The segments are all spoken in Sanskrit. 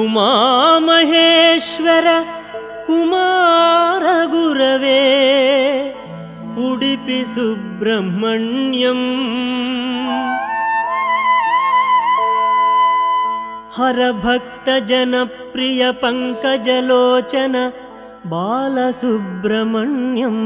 उमामहेश्वर कुमारगुरवे उडिपि सुब्रह्मण्यम् हरभक्तजनप्रियपङ्कजलोचन बालसुब्रह्मण्यम्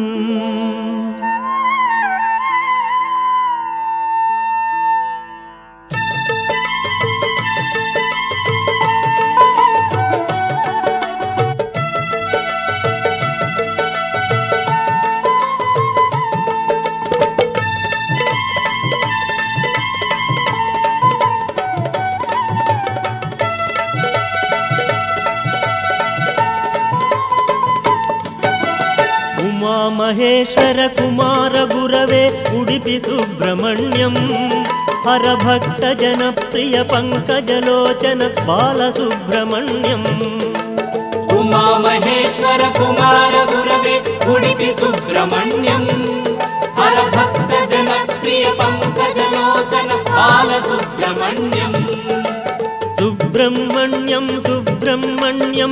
उमामहेश्वर कुमारगुरवे उडिपि सुब्रह्मण्यम् उमामहेश्वर कुमार गुरवे उडिपि सुब्रह्मण्यम् हरभक्तजनप्रिय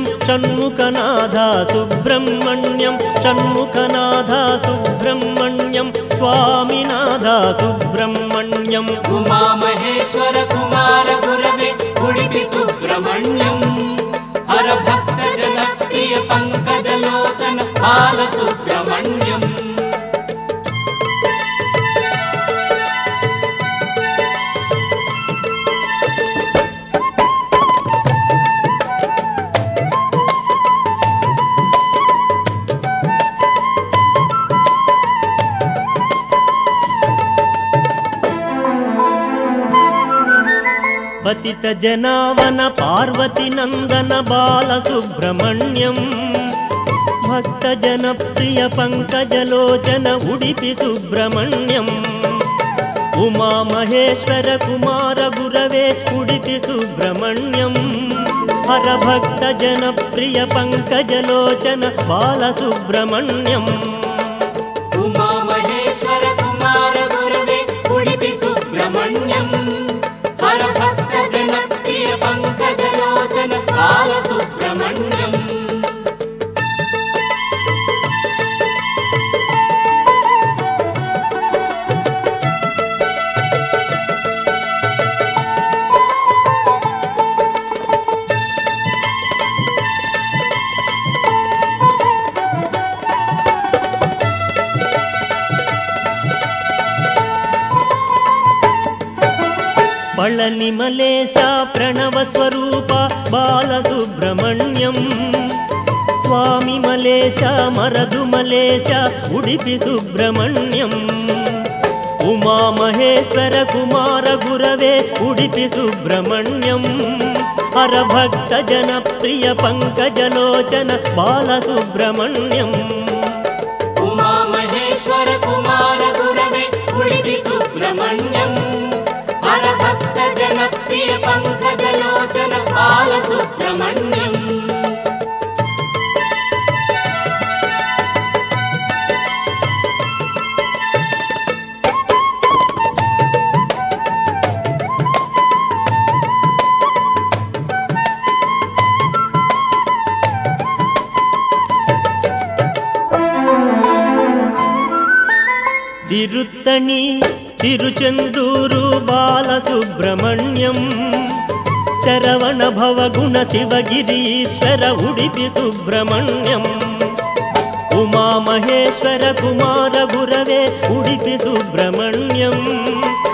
षण्मुखनाथा सुब्रह्मण्यं षण्मुखनाथा सुब्रह्मण्यं स्वामिनाथा सुब्रह्मण्यम् उमामहेश्वर कुमार गुरवे उडिपि सुब्रह्मण्यम् हरभक्तजनप्रिय पङ्कजलोचन बालसुब्रह्मण्यम् पतितजनावन पार्वतीनन्दन बालसुब्रह्मण्यम् भक्तजनप्रियपङ्कजलोचन उडिपि सुब्रह्मण्यम्। उमामहेश्वर कुमारगुरवे उडिपि सुब्रह्मण्यम्। हरभक्तजनप्रियपङ्कजलोचन बालसुब्रह्मण्यम् पळनिमलेश प्रणवस्वरूप बालसुब्रह्मण्यम्। स्वामि मलेश मरदुमलेश उडिपि सुब्रह्मण्यम् उमामहेश्वर कुमारगुरवे उडिपि सुब्रह्मण्यम् हरभक्तजनप्रिय पङ्कजलोचन बालसुब्रह्मण्यम् तिरुत्तणि तिरुचन्दूरु बालसुब्रह्मण्यम् शरवणभवगुण शिवगिरीश्वर उडिपि सुब्रह्मण्यम् उमामहेश्वर कुमारगुरवे उडिपि सुब्रह्मण्यम्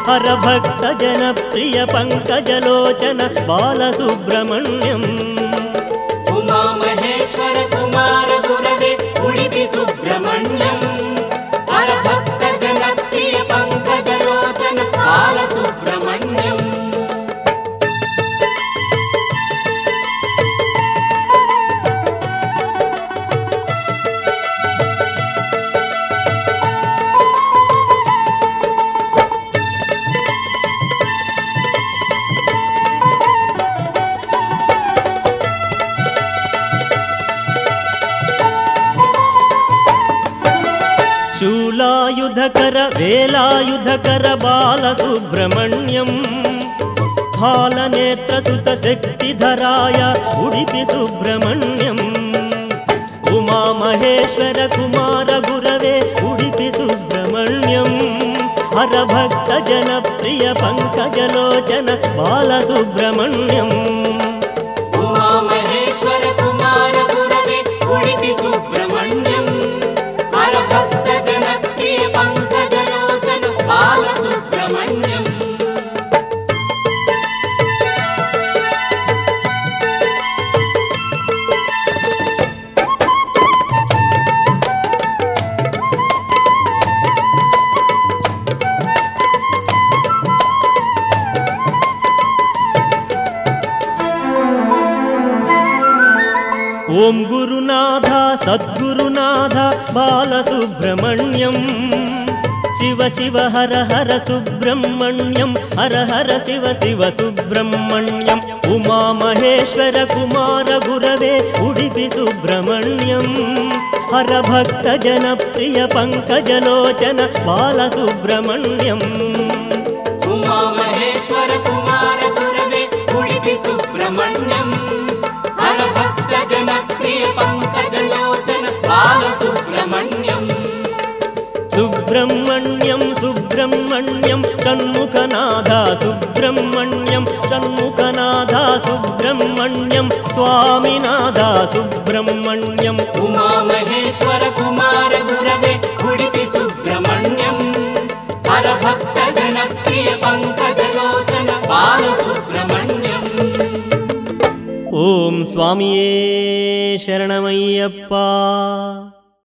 हरभक्तजनप्रिय पङ्कजलोचन बालसुब्रह्मण्यम् उमामहेश्वर कुमार शुक्लायुधकर वेलायुधकर बालसुब्रह्मण्यम् फालनेत्रसुतशक्तिधराय उडिपि सुब्रह्मण्यम् उमामहेश्वर कुमार गुरवे उडिपि सुब्रह्मण्यम् हरभक्तजनप्रिय पङ्कजलोचन बालसुब्रह्मण्यम् उमामहेश्वर कुमार गुरवे उडिपि सुब्रह्मण्यम् ॐ गुरुनाथ सद्गुरुनाथ बालसुब्रह्मण्यम्। शिव शिव हर हर सुब्रह्मण्यं हर हर शिव शिव सुब्रह्मण्यम्। उमामहेश्वर कुमार गुरवे उडिपि सुब्रह्मण्यम्। हर भक्तजनप्रिय पङ्कजलोचन बालसुब्रह्मण्यम् सुब्रह्मण्यं सुब्रह्मण्यं षण्मुखनाथा सुब्रह्मण्यं षण्मुखनाथा सुब्रह्मण्यं स्वामिनाथा सुब्रह्मण्यम् उमामहेश्वर कुमार गुरवे उडिपि सुब्रह्मण्यम् हरभक्त जनप्रिय पङ्कजलोचन बालसुब्रह्मण्यम् ॐ स्वामिये शरणमय्यप्पा